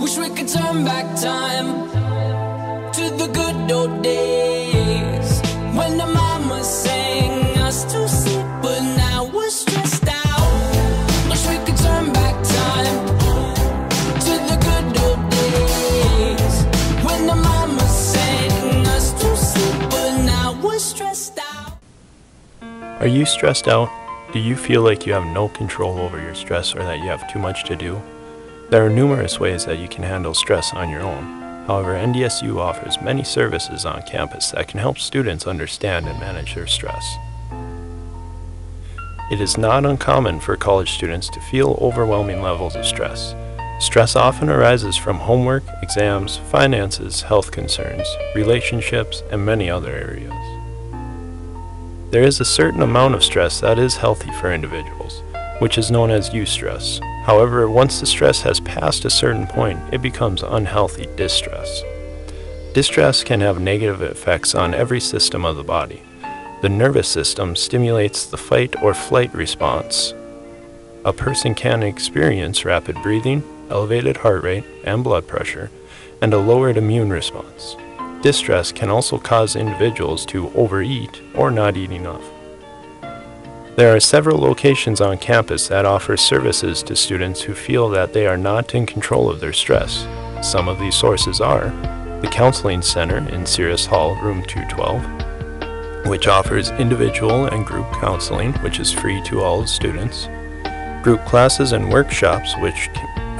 Wish we could turn back time to the good old days when the mama sang us to sleep, but now we're stressed out. Wish we could turn back time to the good old days when the mama sang us to sleep, but now we're stressed out. Are you stressed out? Do you feel like you have no control over your stress or that you have too much to do? There are numerous ways that you can handle stress on your own. However, NDSU offers many services on campus that can help students understand and manage their stress. It is not uncommon for college students to feel overwhelming levels of stress. Stress often arises from homework, exams, finances, health concerns, relationships, and many other areas. There is a certain amount of stress that is healthy for individuals, which is known as eustress. However, once the stress has passed a certain point, it becomes unhealthy distress. Distress can have negative effects on every system of the body. The nervous system stimulates the fight or flight response. A person can experience rapid breathing, elevated heart rate and blood pressure, and a lowered immune response. Distress can also cause individuals to overeat or not eat enough. There are several locations on campus that offer services to students who feel that they are not in control of their stress. Some of these sources are the Counseling Center in Ceres Hall, room 212, which offers individual and group counseling, which is free to all students, group classes and workshops, which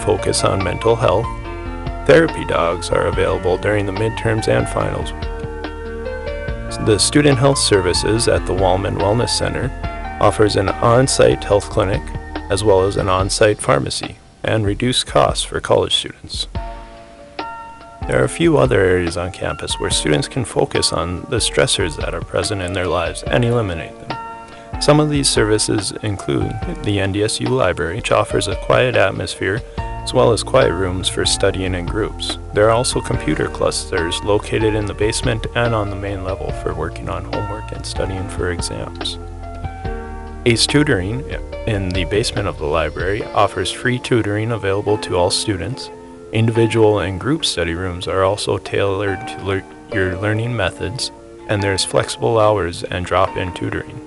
focus on mental health, Therapy dogs are available during the midterms and finals. The Student Health Services at the Wallman Wellness Center offers an on-site health clinic as well as an on-site pharmacy and reduced costs for college students. There are a few other areas on campus where students can focus on the stressors that are present in their lives and eliminate them. Some of these services include the NDSU Library, which offers a quiet atmosphere as well as quiet rooms for studying in groups. There are also computer clusters located in the basement and on the main level for working on homework and studying for exams. ACE Tutoring in the basement of the library offers free tutoring available to all students. Individual and group study rooms are also tailored to le your learning methods, and there's flexible hours and drop-in tutoring.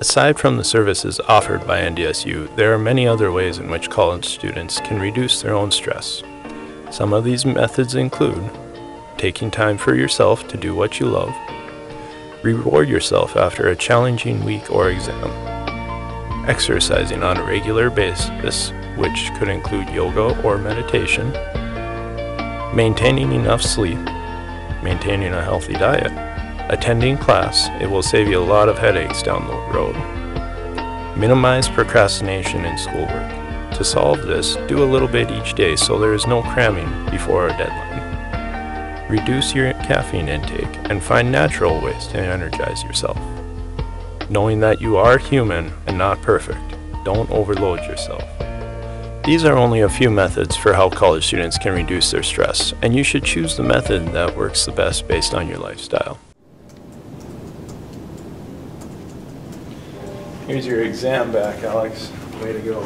Aside from the services offered by NDSU, there are many other ways in which college students can reduce their own stress. Some of these methods include taking time for yourself to do what you love, reward yourself after a challenging week or exam, exercising on a regular basis, which could include yoga or meditation, maintaining enough sleep, maintaining a healthy diet, Attending class, it will save you a lot of headaches down the road. Minimize procrastination in schoolwork. To solve this, do a little bit each day so there is no cramming before a deadline. Reduce your caffeine intake and find natural ways to energize yourself. Knowing that you are human and not perfect, don't overload yourself. These are only a few methods for how college students can reduce their stress, and you should choose the method that works the best based on your lifestyle. Here's your exam back, Alex. Way to go.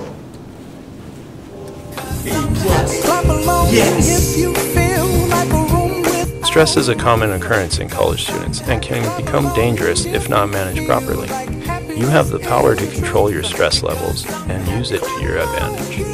Stress is a common occurrence in college students and can become dangerous if not managed properly. You have the power to control your stress levels and use it to your advantage.